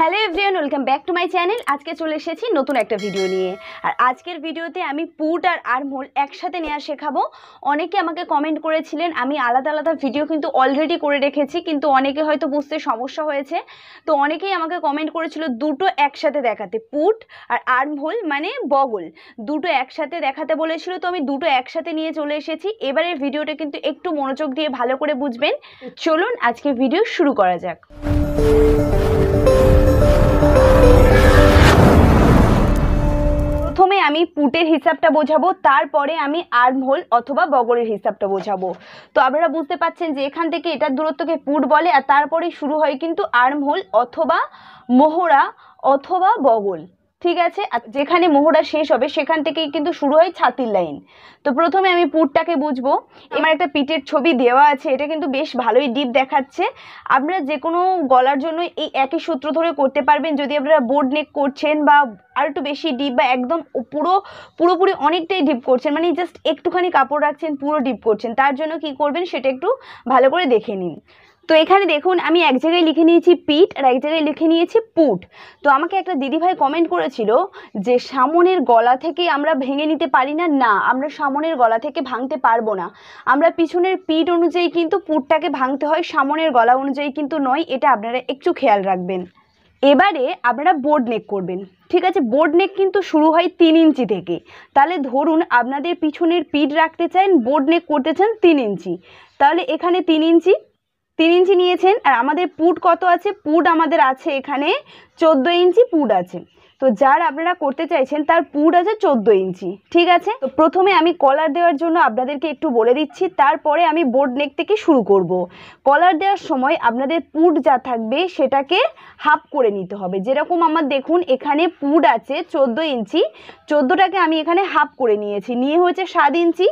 Hello everyone welcome back to my channel আজকে চলে এসেছি নতুন একটা ভিডিও নিয়ে। আর আজকের ভিডিওতে আমি পুট আর আর্মহোল একসাথে নেওয়া শেখাবো। অনেকে আমাকে কমেন্ট করেছিলেন আমি আলাদা আলাদা ভিডিও কিন্তু অলরেডি করে রেখেছি কিন্তু অনেকে হয়তো বুঝতে সমস্যা হয়েছে। তো অনেকেই আমাকে কমেন্ট করেছিল দুটো একসাথে দেখাতে। পুট আর আর্মহোল মানে বগল। দুটো একসাথে দেখাতে বলেছিল তো আমি দুটো একসাথে নিয়ে চলে এসেছি। এবারের ভিডিওটা কিন্তু একটু মনোযোগ দিয়ে ভালো করে বুঝবেন। চলুন আজকে ভিডিও শুরু করা যাক। আমি পুটের হিসাবটা বোঝাবো, তারপরে আমি আর্ম হোল অথবা বগরের হিসাবটা বোঝাবো। তো আপনারা বুঝতে পাচ্ছেন যে এখান থেকে এটার দূরত্বকে পুট বলে, আর তারপরে শুরু হয় কিন্তু আর্ম হোল অথবা মোহরা অথবা বগল। ঠিক আছে? যেখানে মোহরা শেষ হবে, সেখান থেকেই কিন্তু শুরু হয় ছাতির লাইন। তো প্রথমে আমি পুরটাকে বুঝব। এবার একটা পিঠের ছবি দেওয়া আছে, এটা কিন্তু বেশ ভালোই ডিপ দেখাচ্ছে। আপনারা যে কোনো গলার জন্য এই একই সূত্র ধরে করতে পারবেন। যদি আপনারা বোর্ড নেক করছেন বা আর একটু বেশি ডিপ বা একদম পুরো, পুরোপুরি অনেকটাই ডিপ করছেন মানে জাস্ট একটুখানি কাপড় রাখছেন, পুরো ডিপ করছেন, তার জন্য কি করবেন সেটা একটু ভালো করে দেখে নিন। তো এখানে দেখুন, আমি এক জায়গায় লিখে নিয়েছি পিট আর এক জায়গায় লিখে নিয়েছি পুট। তো আমাকে একটা দিদিভাই কমেন্ট করেছিল যে, সামনের গলা থেকে আমরা ভেঙে নিতে পারি না? না, আমরা সামনের গলা থেকে ভাঙতে পারব না। আমরা পিছনের পিঠ অনুযায়ী কিন্তু পুটটাকে ভাঙতে হয়, সামনের গলা অনুযায়ী কিন্তু নয়, এটা আপনারা একটু খেয়াল রাখবেন। এবারে আপনারা বোর্ড নেক করবেন। ঠিক আছে বোর্ড নেক কিন্তু শুরু হয় তিন ইঞ্চি থেকে। তাহলে ধরুন, আপনাদের পিছনের পিঠ রাখতে চান বোর্ড নেক করতে চান তিন ইঞ্চি। তাহলে এখানে তিন ইঞ্চি তিন ইঞ্চি নিয়েছেন, আর আমাদের পুট কত আছে? পুট আমাদের আছে এখানে চোদ্দ ইঞ্চি, পুট আছে। তো যার আপনারা করতে চাইছেন, তার পুট আছে চোদ্দ ইঞ্চি, ঠিক আছে? তো প্রথমে আমি কলার দেওয়ার জন্য আপনাদেরকে একটু বলে দিচ্ছি, তারপরে আমি বোর্ড নেক থেকে শুরু করব। কলার দেওয়ার সময় আপনাদের পুট যা থাকবে, সেটাকে হাফ করে নিতে হবে। যেরকম আমার দেখুন, এখানে পুট আছে চোদ্দ ইঞ্চি, চোদ্দোটাকে আমি এখানে হাফ করে নিয়েছি। নিয়ে হয়েছে সাত ইঞ্চি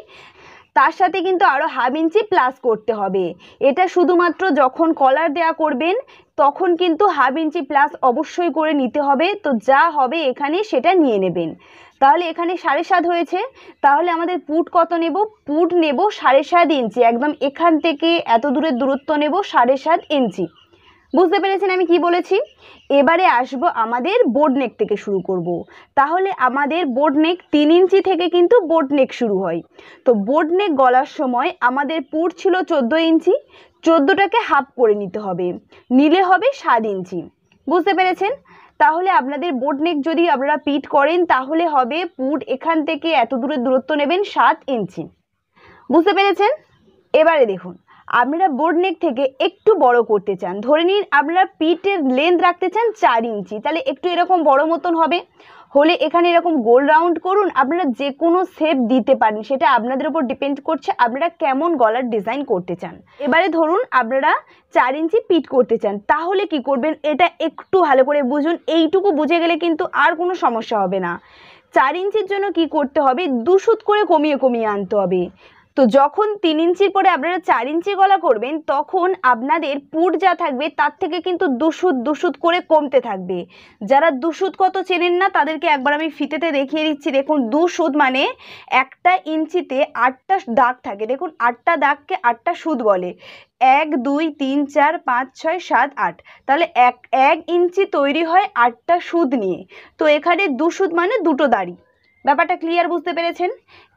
তার সাথে কিন্তু আরও হাফ ইঞ্চি প্লাস করতে হবে। এটা শুধুমাত্র যখন কলার দেয়া করবেন, তখন কিন্তু হাফ ইঞ্চি প্লাস অবশ্যই করে নিতে হবে। তো যা হবে এখানে সেটা নিয়ে নেবেন। তাহলে এখানে সাড়ে সাত হয়েছে। তাহলে আমাদের পুট কত নেব? পুট নেব সাড়ে সাত ইঞ্চি একদম এখান থেকে এত দূরের দূরত্ব নেব সাড়ে সাত ইঞ্চি বুঝতে পেরেছেন আমি কি বলেছি? এবারে আসব আমাদের বোর্ড নেক থেকে শুরু করব। তাহলে আমাদের বোর্ড নেক তিন ইঞ্চি থেকে কিন্তু বোর্ড নেক শুরু হয়। তো বোর্ড নেক গলার সময় আমাদের পুট ছিল চোদ্দ ইঞ্চি, চোদ্দোটাকে হাফ করে নিতে হবে। নিলে হবে সাত ইঞ্চি। বুঝতে পেরেছেন? তাহলে আপনাদের বোর্ড নেক যদি আপনারা পিট করেন, তাহলে হবে পুট এখান থেকে এত দূরের দূরত্ব নেবেন সাত ইঞ্চি। বুঝতে পেরেছেন? এবারে দেখুন। আপনারা বোর্ড নেক থেকে একটু বড় করতে চান। ধরে নিন আপনারা পিঠের লেন্থ রাখতে চান চার ইঞ্চি, তাহলে একটু এরকম বড় মতন হবে। হলে এখানে এরকম গোল রাউন্ড করুন, আপনারা যে কোনো শেপ দিতে পারেন, সেটা আপনাদের উপর ডিপেন্ড করছে আপনারা কেমন গলার ডিজাইন করতে চান। এবারে ধরুন আপনারা চার ইঞ্চি পিট করতে চান, তাহলে কি করবেন? এটা একটু ভালো করে বুঝুন, এইটুকু বুঝে গেলে কিন্তু আর কোনো সমস্যা হবে না। চার ইঞ্চির জন্য কি করতে হবে? দুশুত করে কমিয়ে কমিয়ে আনতে হবে। তো যখন তিন ইঞ্চির পরে আপনারা চার ইঞ্চি গলা করবেন, তখন আপনাদের পুট যা থাকবে তার থেকে কিন্তু দুশুত দুশুত করে কমতে থাকবে। যারা দুশুত কত চেনেন না, তাদেরকে একবার আমি ফিতেতে দেখিয়ে দিচ্ছি। দেখুন দুশুত মানে একটা ইঞ্চিতে আটটা দাগ থাকে। দেখুন, আটটা দাগকে আটটা সুদ বলে। এক, দুই, তিন, চার, পাঁচ, ছয়, সাত, আট। তাহলে এক এক ইঞ্চি তৈরি হয় আটটা সুদ নিয়ে। তো এখানে দুশুদ মানে দুটো দাড়ি। ব্যাপারটা ক্লিয়ার বুঝতে পেরেছেন?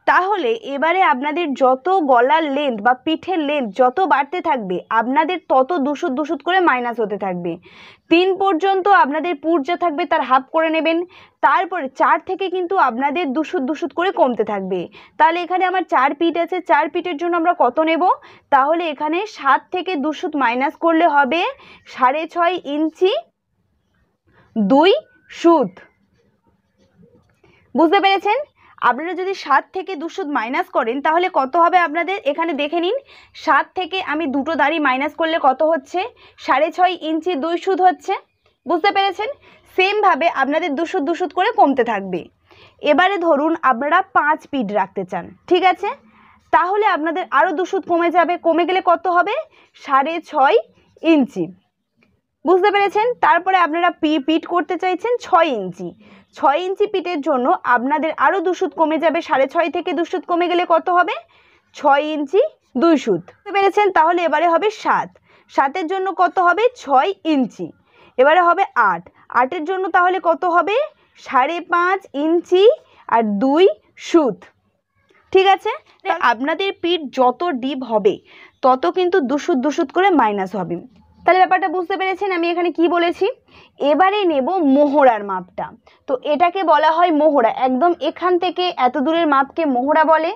তাহলে এবারে আপনাদের যত গলার লেন্থ বা পিঠের লেন্থ যত বাড়তে থাকবে, আপনাদের তত দুশুদ দুশুদ করে মাইনাস হতে থাকবে। তিন পর্যন্ত আপনাদের পুট যা থাকবে তার হাফ করে নেবেন। তারপরে চার থেকে কিন্তু আপনাদের দুশুদ দুশুদ করে কমতে থাকবে। তাহলে এখানে আমার চার পিঠ আছে, চার পিঠের জন্য আমরা কত নেব? তাহলে এখানে সাত থেকে দুশুদ মাইনাস করলে হবে সাড়ে ছয় ইঞ্চি দুই সুদ। বুঝতে পেরেছেন? আপনারা যদি সাত থেকে দুশো মাইনাস করেন, তাহলে কত হবে আপনাদের? এখানে দেখে নিন, সাত থেকে আমি দুটো দাড়ি মাইনাস করলে কত হচ্ছে? সাড়ে ছয় ইঞ্চি দুই সুদ হচ্ছে। বুঝতে পেরেছেন? সেমভাবে আপনাদের দুশুদ দুশুদ করে কমতে থাকবে। এবারে ধরুন আপনারা পাঁচ পিঠ রাখতে চান, ঠিক আছে? তাহলে আপনাদের আরও দুশুদ কমে যাবে। কমে গেলে কত হবে? সাড়ে ছয় ইঞ্চি। বুঝতে পেরেছেন? তারপরে আপনারা পি পিট করতে চাইছেন ছয় ইঞ্চি। ছয় ইঞ্চি পিটের জন্য আপনাদের আরও দুশুদ কমে যাবে। সাড়ে ছয় থেকে দুশুদ কমে গেলে কত হবে? ছয় ইঞ্চি, দুই বুঝতে পেরেছেন? তাহলে এবারে হবে সাত। সাতের জন্য কত হবে? ছয় ইঞ্চি। এবারে হবে আট। আটের জন্য তাহলে কত হবে? সাড়ে পাঁচ ইঞ্চি আর দুই সুত। ঠিক আছে? আপনাদের পিঠ যত ডিপ হবে, তত কিন্তু দুশুত দুশুত করে মাইনাস হবে। তাহলে ব্যাপারটা বুঝতে পেরেছেন, আমি এখানে কি বলেছি? এবারে নেব মোহরার মাপটা। তো এটাকে বলা হয় মোহরা। একদম এখান থেকে এত দূরের মাপকে মোহরা বলে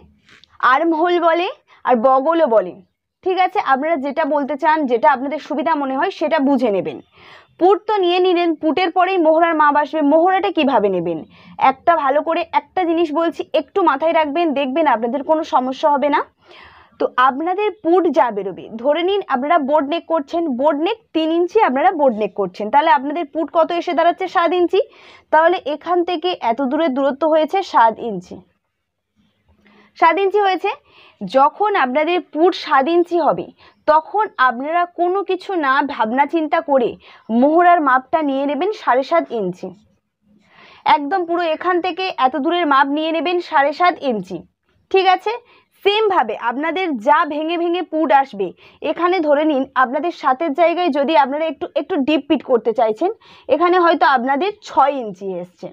আর্ম হোল বলে, আর বগলও বলে। ঠিক আছে? আপনারা যেটা বলতে চান, যেটা আপনাদের সুবিধা মনে হয়, সেটা বুঝে নেবেন। পুট তো নিয়ে নিলেন, পুটের পরেই মোহরার মাপ আসবে। মোহরাটা কীভাবে নেবেন? একটা ভালো করে একটা জিনিস বলছি, একটু মাথায় রাখবেন, দেখবেন আপনাদের কোনো সমস্যা হবে না। তো আপনাদের পুট যা বেরোবে, ধরে নিন আপনারা বোর্ড নেক করছেন বোর্ড নেক তিন ইঞ্চি আপনারা বোর্ড নেক করছেন। তাহলে আপনাদের পুট কত এসে দাঁড়াচ্ছে? সাত ইঞ্চি। তাহলে এখান থেকে এত দূরের দূরত্ব হয়েছে সাত ইঞ্চি। সাত ইঞ্চি হয়েছে। যখন আপনাদের পুট সাত ইঞ্চি হবে, তখন আপনারা কোনো কিছু না ভাবনা চিন্তা করে মোহরার মাপটা নিয়ে নেবেন সাড়ে সাত ইঞ্চি। একদম পুরো এখান থেকে এত দূরের মাপ নিয়ে নেবেন সাড়ে সাত ইঞ্চি। ঠিক আছে? সেমভাবে আপনাদের যা ভেঙে ভেঙে পুট আসবে, এখানে ধরে নিন আপনাদের সাতের জায়গায় যদি আপনারা একটু একটু ডিপ পিট করতে চাইছেন, এখানে হয়তো আপনাদের ছয় ইঞ্চি এসছে।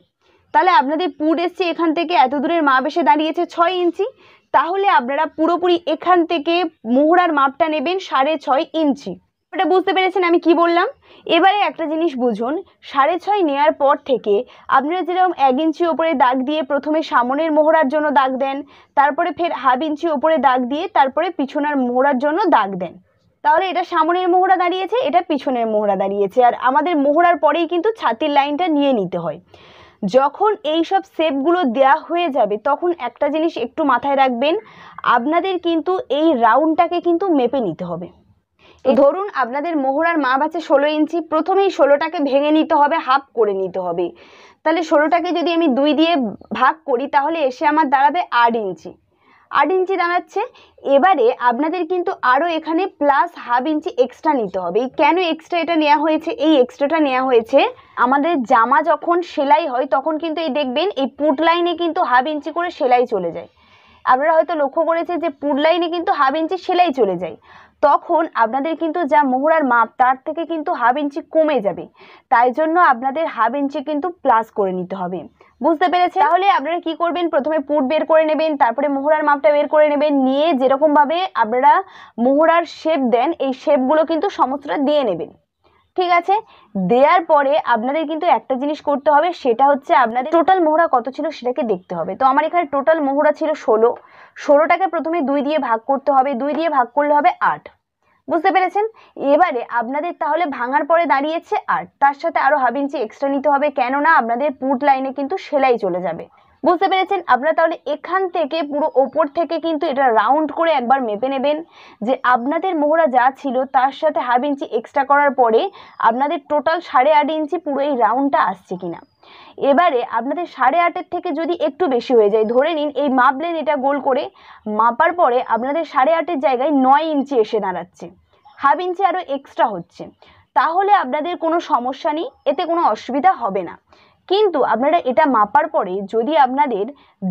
তাহলে আপনাদের পুট এসছে এখান থেকে এত দূরের মাপ এসে দাঁড়িয়েছে ছয় ইঞ্চি, তাহলে আপনারা পুরোপুরি এখান থেকে মোহরার মাপটা নেবেন সাড়ে ছয় ইঞ্চি। এটা বুঝতে পেরেছেন আমি কি বললাম? এবারে একটা জিনিস বুঝুন, সাড়ে ছয় নেওয়ার পর থেকে আপনারা যেরকম এক ইঞ্চি ওপরে দাগ দিয়ে প্রথমে সামনের মোহরার জন্য দাগ দেন, তারপরে ফের হাফ ইঞ্চি ওপরে দাগ দিয়ে তারপরে পিছনের মোহরার জন্য দাগ দেন। তাহলে এটা সামনের মোহরা দাঁড়িয়েছে, এটা পিছনের মোহরা দাঁড়িয়েছে, আর আমাদের মোহরার পরেই কিন্তু ছাতির লাইনটা নিয়ে নিতে হয়। যখন এই সব শেপগুলো দেওয়া হয়ে যাবে, তখন একটা জিনিস একটু মাথায় রাখবেন, আপনাদের কিন্তু এই রাউন্ডটাকে কিন্তু মেপে নিতে হবে। এই ধরুন আপনাদের মোহরার মাপ আছে ষোলো ইঞ্চি, প্রথমেই ষোলোটাকে ভেঙে নিতে হবে, হাফ করে নিতে হবে। তাহলে ষোলোটাকে যদি আমি দুই দিয়ে ভাগ করি, তাহলে এসে আমার দাঁড়াবে আট ইঞ্চি। আট ইঞ্চি দাঁড়াচ্ছে, এবারে আপনাদের কিন্তু আরও এখানে প্লাস হাফ ইঞ্চি এক্সট্রা নিতে হবে। এই কেন এক্সট্রা এটা নেওয়া হয়েছে? এই এক্সট্রাটা নেওয়া হয়েছে, আমাদের জামা যখন সেলাই হয়, তখন কিন্তু এই দেখবেন, এই পুট লাইনে কিন্তু হাফ ইঞ্চি করে সেলাই চলে যায়। আপনারা হয়তো লক্ষ্য করেছে যে পুট লাইনে কিন্তু হাফ ইঞ্চি সেলাই চলে যায়। তখন আপনাদের কিন্তু যা মোহরার মাপ, তার থেকে কিন্তু হাফ ইঞ্চি কমে যাবে। তাই জন্য আপনাদের হাফ ইঞ্চি কিন্তু প্লাস করে নিতে হবে। বুঝতে পেরেছে তাহলে আপনারা কি করবেন? প্রথমে পুট বের করে নেবেন, তারপরে মোহরার মাপটা বের করে নেবেন, নিয়ে যেরকমভাবে আপনারা মোহরার শেপ দেন, এই শেপগুলো কিন্তু সমস্তটা দিয়ে নেবেন। ঠিক আছে? দেওয়ার পরে আপনাদের কিন্তু একটা জিনিস করতে হবে, সেটা হচ্ছে আপনাদের টোটাল মোহরা কত ছিল সেটাকে দেখতে হবে। তো আমার এখানে টোটাল মোহরা ছিল ষোলো। ষোলোটাকে প্রথমে দুই দিয়ে ভাগ করতে হবে, দুই দিয়ে ভাগ করলে হবে আট। বুঝতে পেরেছেন? এবারে আপনাদের তাহলে ভাঙার পরে দাঁড়িয়েছে আট। তার সাথে আরও হাফ ইঞ্চি এক্সট্রা নিতে হবে, কেননা আপনাদের পুট লাইনে কিন্তু সেলাই চলে যাবে। বুঝতে পেরেছেন? আপনারা তাহলে এখান থেকে পুরো ওপর থেকে কিন্তু এটা রাউন্ড করে একবার মেপে নেবেন যে আপনাদের মোহরা যা ছিল তার সাথে হাফ ইঞ্চি এক্সট্রা করার পরে আপনাদের টোটাল সাড়ে আট ইঞ্চি পুরো এই রাউন্ডটা আসছে কিনা। এবারে আপনাদের সাড়ে আটের থেকে যদি একটু বেশি হয়ে যায়, ধরে নিন এই মাপলেন এটা গোল করে মাপার পরে আপনাদের সাড়ে আটের জায়গায় নয় ইঞ্চি এসে দাঁড়াচ্ছে। হাফ ইঞ্চি আরও এক্সট্রা হচ্ছে। তাহলে আপনাদের কোনো সমস্যা নেই, এতে কোনো অসুবিধা হবে না। কিন্তু আপনারা এটা মাপার পরে যদি আপনাদের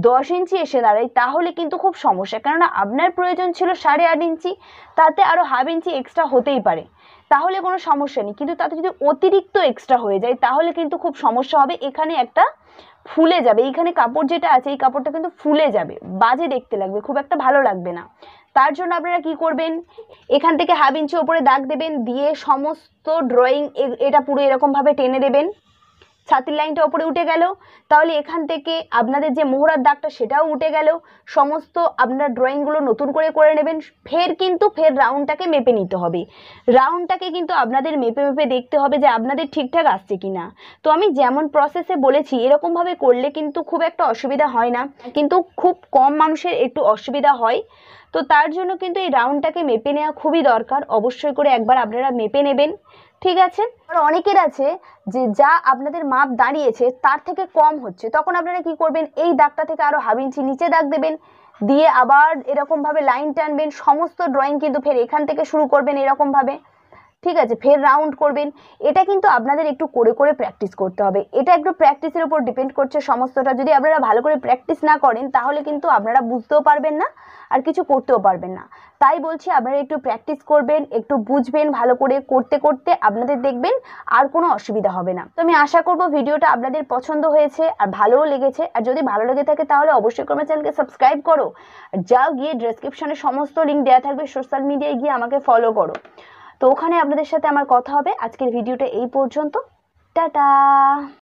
দশ ইঞ্চি এসে দাঁড়ায়, তাহলে কিন্তু খুব সমস্যা। কেননা আপনার প্রয়োজন ছিল সাড়ে আট ইঞ্চি, তাতে আরও হাফ ইঞ্চি এক্সট্রা হতেই পারে। তাহলে কোনো সমস্যা নেই। কিন্তু তাতে যদি অতিরিক্ত এক্সট্রা হয়ে যায়, তাহলে কিন্তু খুব সমস্যা হবে। এখানে একটা ফুলে যাবে। এইখানে কাপড় যেটা আছে, এই কাপড়টা কিন্তু ফুলে যাবে। বাজে দেখতে লাগবে, খুব একটা ভালো লাগবে না। তার জন্য আপনারা কি করবেন? এখান থেকে হাফ ইঞ্চি ওপরে দাগ দেবেন, দিয়ে সমস্ত ড্রয়িং এটা পুরো এরকমভাবে টেনে দেবেন। ছাতির লাইনটা ওপরে উঠে গেল। তাহলে এখান থেকে আপনাদের যে মোহরার দাগটা সেটাও উঠে গেল। সমস্ত আপনার ড্রয়িংগুলো নতুন করে করে নেবেন। ফের কিন্তু ফের রাউন্ডটাকে মেপে নিতে হবে। রাউন্ডটাকে কিন্তু আপনাদের মেপে মেপে দেখতে হবে যে আপনাদের ঠিকঠাক আসছে কি না তো আমি যেমন প্রসেসে বলেছি এরকমভাবে করলে কিন্তু খুব একটা অসুবিধা হয় না। কিন্তু খুব কম মানুষের একটু অসুবিধা হয়। তো তার জন্য কিন্তু এই রাউন্ডটাকে মেপে নেওয়া খুবই দরকার। অবশ্যই করে একবার আপনারা মেপে নেবেন। ঠিক আছে? আর অনেকের আছে যে যা আপনাদের মাপ দাঁড়িয়েছে তার থেকে কম হচ্ছে। তখন আপনারা কি করবেন? এই দাগটা থেকে আরও হাফ ইঞ্চি নিচে দাগ দেবেন। দিয়ে আবার এরকমভাবে লাইন টানবেন। সমস্ত ড্রয়িং কিন্তু ফের এখান থেকে শুরু করবেন এরকম ভাবে ঠিক আছে, ফের রাউন্ড করবেন। এটা কিন্তু আপনাদের একটু করে করে প্র্যাকটিস করতে হবে। এটা একটু প্র্যাকটিসের উপর ডিপেন্ড করছে সমস্তটা। যদি আপনারা ভালো করে প্র্যাকটিস না করেন, তাহলে কিন্তু আপনারা বুঝতেও পারবেন না আর কিছু করতেও পারবেন না। তাই বলছি, আপনারা একটু প্র্যাকটিস করবেন, একটু বুঝবেন ভালো করে, করতে করতে আপনাদের দেখবেন আর কোনো অসুবিধা হবে না। তো আমি আশা করব ভিডিওটা আপনাদের পছন্দ হয়েছে আর ভালোও লেগেছে। আর যদি ভালো লেগে থাকে, তাহলে অবশ্যই আমার চ্যানেলকে সাবস্ক্রাইব করো। যাও গিয়ে ডেসক্রিপশনে সমস্ত লিঙ্ক দেওয়া থাকবে সোশ্যাল মিডিয়ায় গিয়ে আমাকে ফলো করো। তো ওখানে আপনাদের সাথে আমার কথা হবে। আজকের ভিডিওটা এই পর্যন্ত। টাটা!